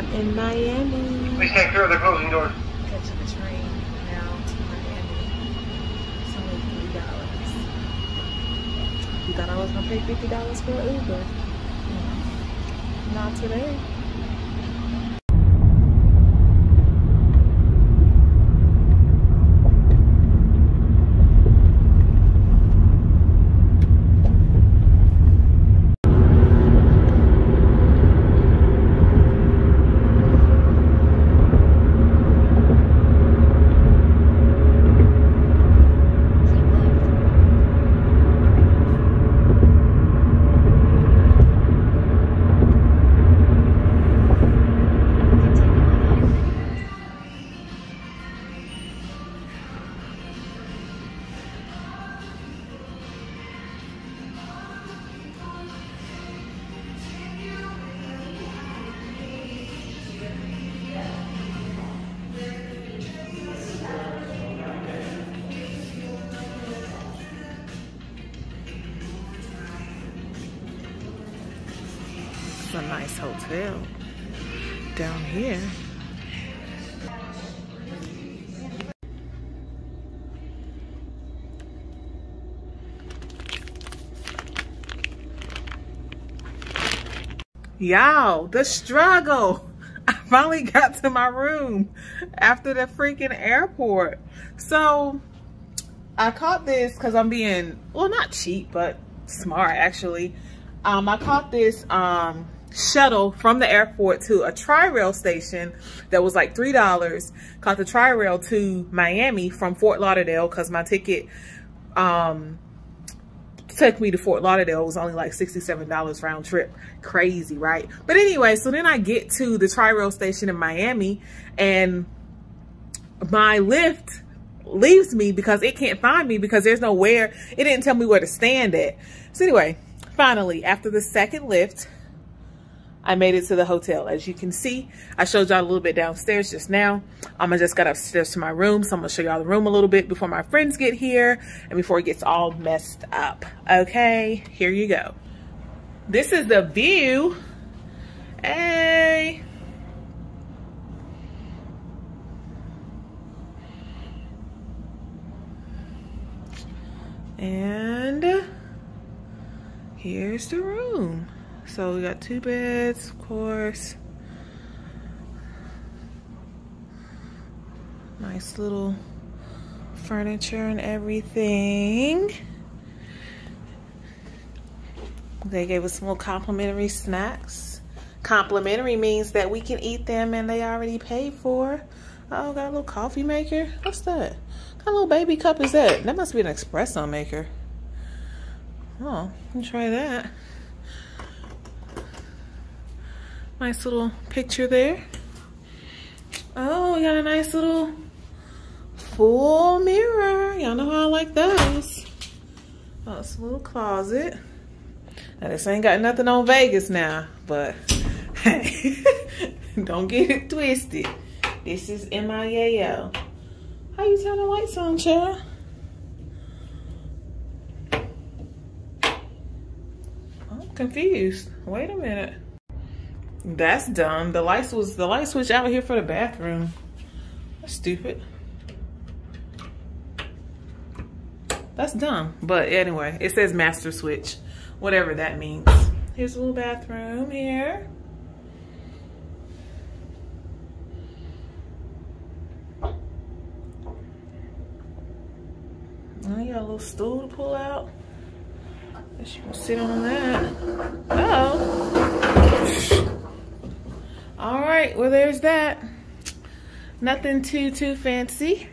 I'm in Miami. Please take care of the closing doors. Catching the train now to Miami. It's only three dollars. You thought I was gonna pay fifty dollars for an Uber? Mm-hmm. Not today. Nice hotel down here. Y'all, the struggle. I finally got to my room after the freaking airport. So I caught this because I'm being, well, not cheap, but smart actually. Um, I caught this um, shuttle from the airport to a tri-rail station that was like $3. Caught the tri-rail to Miami from Fort Lauderdale because my ticket um, took me to Fort Lauderdale. It was only like $67 round trip. Crazy, right? But anyway, so then I get to the tri-rail station in Miami and my Lyft leaves me because it can't find me because there's nowhere. It didn't tell me where to stand at. So anyway, finally, after the second Lyft, I made it to the hotel. As you can see, I showed y'all a little bit downstairs just now. Um, I just got upstairs to my room, so I'm gonna show y'all the room a little bit before my friends get here and before it gets all messed up. Okay, here you go. This is the view. Hey. And here's the room. So we got two beds, of course. Nice little furniture and everything. They gave us some little complimentary snacks. Complimentary means that we can eat them and they already paid for. Oh, got a little coffee maker. What's that? What little baby cup is that? That must be an espresso maker. Oh, try that. Nice little picture there. Oh, we got a nice little full mirror. Y'all know how I like those. Oh, it's a little closet. Now, this ain't got nothing on Vegas now, but hey, don't get it twisted. This is MIAO. How you turn the lights on, child? I'm confused. Wait a minute. That's dumb. The lights was the light switch out here for the bathroom. That's stupid. That's dumb. But anyway, it says master switch. Whatever that means. Here's a little bathroom here. You got a little stool to pull out. Guess you can sit on that. Uh oh. All right, well, there's that. Nothing too, too fancy.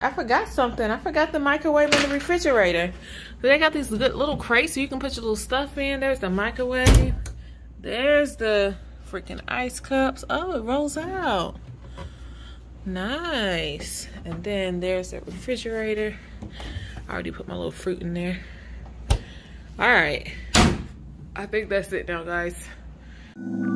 I forgot something. I forgot the microwave and the refrigerator. So they got these little crates so you can put your little stuff in. There's the microwave. There's the freaking ice cups. Oh, it rolls out. Nice. And then there's the refrigerator. I already put my little fruit in there. All right. I think that's it now, guys. In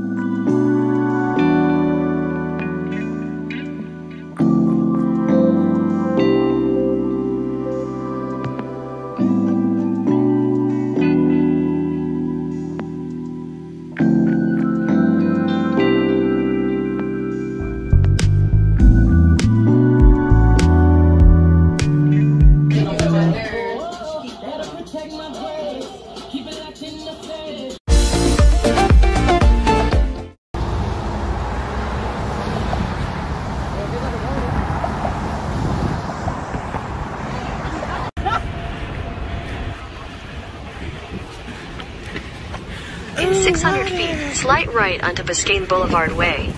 600 feet, slight right onto Biscayne Boulevard Way.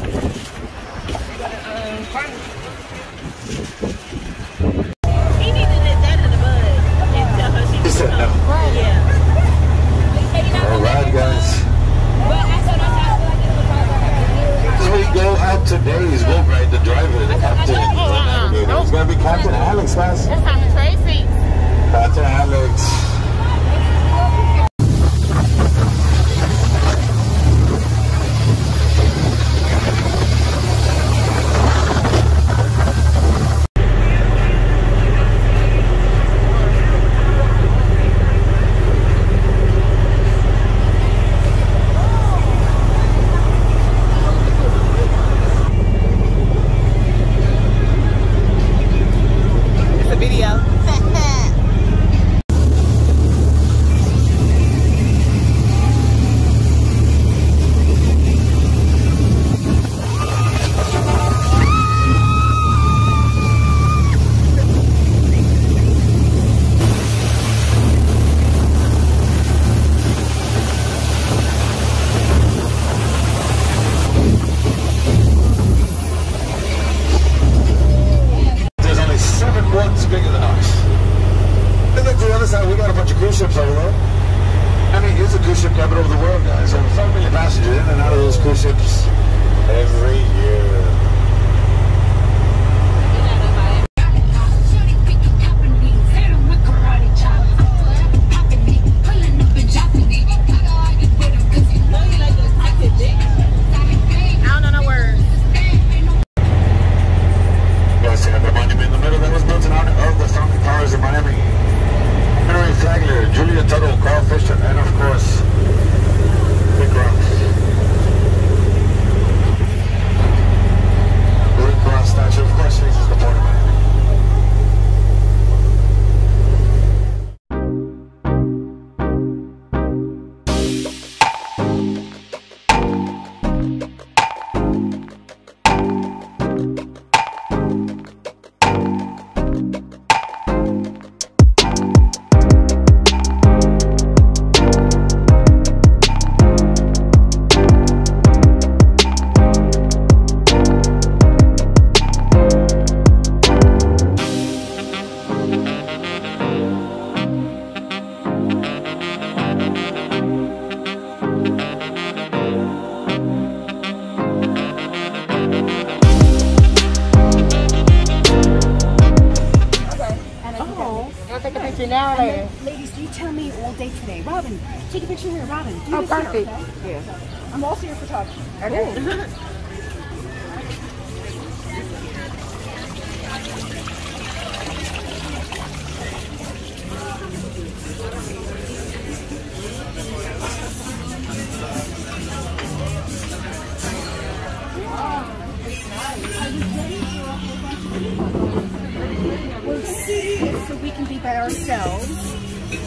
Alright guys. So we go. Out today is go right the driver, the captain. It's gonna be Captain Alex, guys. Built of the founding fathers of Miami. Henry Flagler, Julia Tuttle, Carl Fisher, and of course, Rick Ross. Rick Ross statue, of course, faces the border. Ladies, do you tell me all day today? Robin, take a picture here. Robin, do Oh, this here, perfect. okay? Yeah. I'm also your photographer. Okay. ourselves.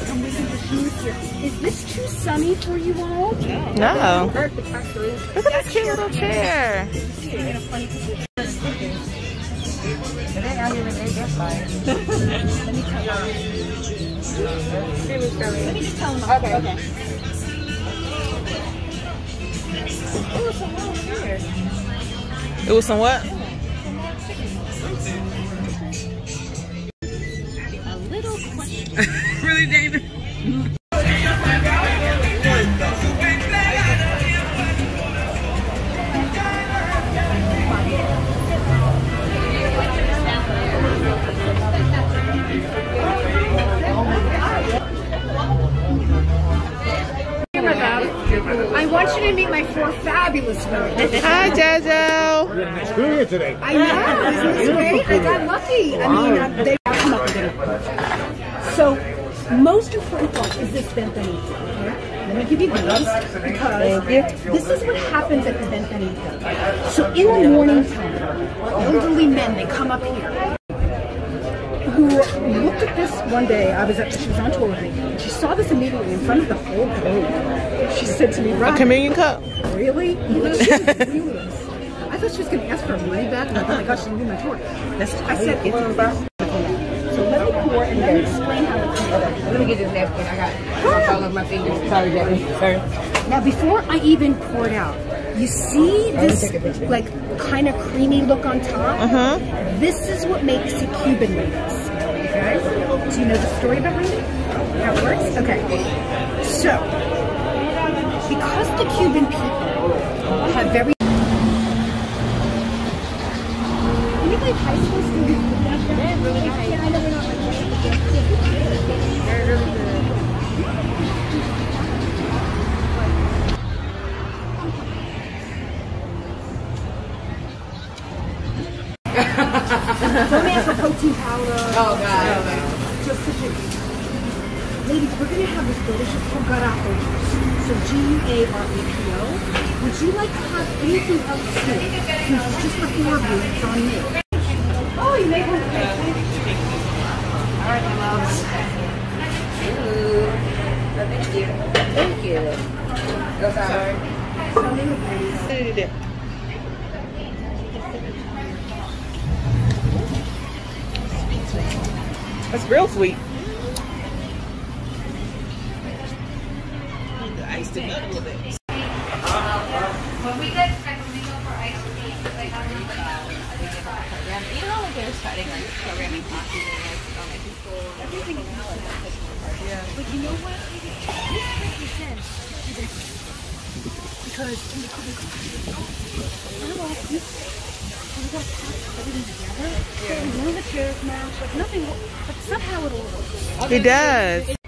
And we can just move here. Is this too sunny for you all? No. Perfect, actually. Look at this cute little chair. You're in a funny position. It ain't out here in their fire. Let me tell you. Let me just tell them. Okay. okay. Oh, it's a little. It was some what? Question. really, David? I want you to meet my four fabulous women. Hi, Jojo. Screw you today. I know, isn't this great? I got lucky. I mean, uh, they have come up with it. So, most important part is this ventanita. okay? Let me give you these because this is what happens at the ventanita. So, in the morning time, elderly men, they come up here who looked at this one day. I was at, she was on tour with me. She saw this immediately in front of the whole group. She said to me, A Rob, communion cup? Really? She was really- I thought she was going to ask for money back, and I thought, oh my gosh, she's doing my tour. I said, it's So let me pour and let me explain how to do it. me get this napkin. I got it all over my fingers. Sorry, Debbie. Sorry. Now, before I even pour it out, you see this take a picture. like kind of creamy look on top? Uh-huh. This is what makes a Cuban noodles. Okay? Do you know the story behind it? How it works? Okay. So, because the Cuban people have very you know, like high school students look like that? Yeah, I know Don't ask for protein powder. Oh, God. Just the juice. Ladies, we're gonna have this delicious juice. So G-U-A-R-A-P-O. Would you like to have anything else too? Since it's just the four of you, it's on me. Oh, you made one. All right, my loves. Thank you. Go sorry. That's real sweet. When we get like when we go for ice cream, like how many program. You know, like they're starting like programming classes in like elementary school. Everything But you know what? This represents even because in the Cuban culture, we're all people. Got everything together. So none of the chairs match, like nothing, but somehow it all works. It does. Look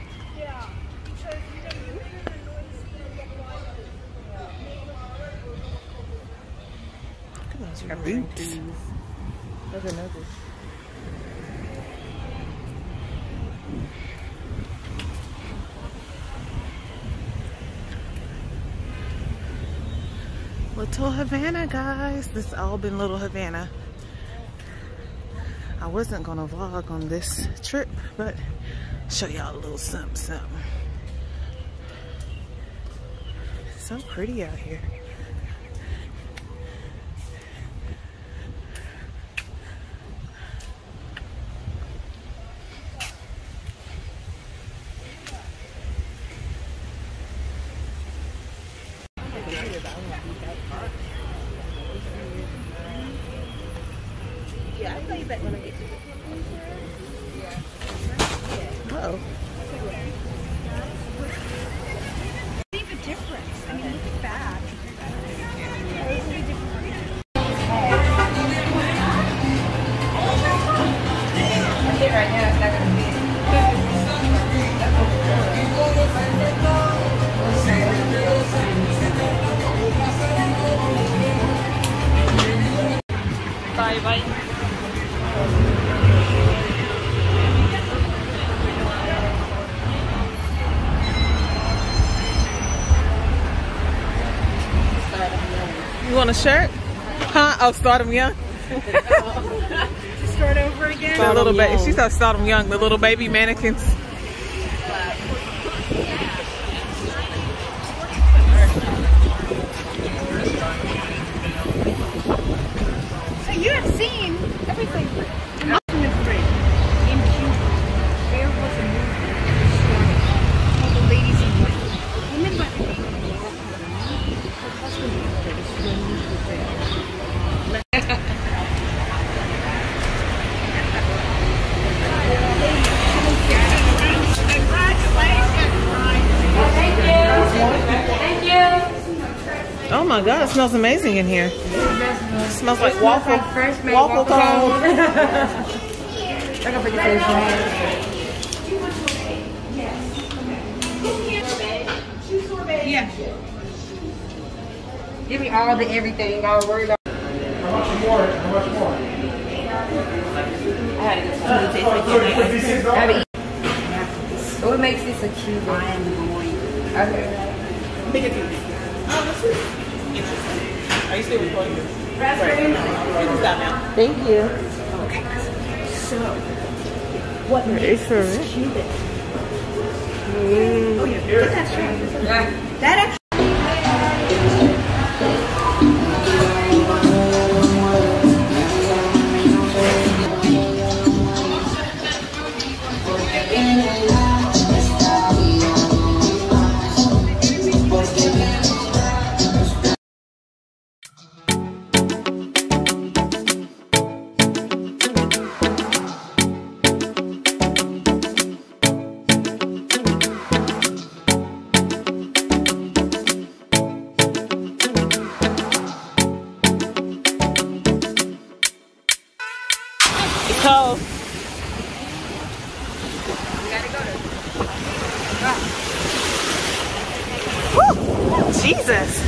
at those boots. Those are nobles. Little Havana, guys. This all been Little Havana. I wasn't gonna vlog on this trip, but show y'all a little something, something. So pretty out here. Oh. You want a shirt? Huh? Oh, start 'em young. Start over again. The little baby. She said start 'em young. The little baby mannequins. Smells amazing in here. It smells like waffle, fresh made waffle waffle cone. I gotta put this in your hand. Yeah. Give me all the everything. I was worried about. How to eat. So what makes this a Cuban? I am going. Okay. Are you still recording this? Thank you. Okay. So, what makes for this Cuban? Oh yeah, get that straight. Yeah. That actually. So We gotta go to. Whew, Jesus.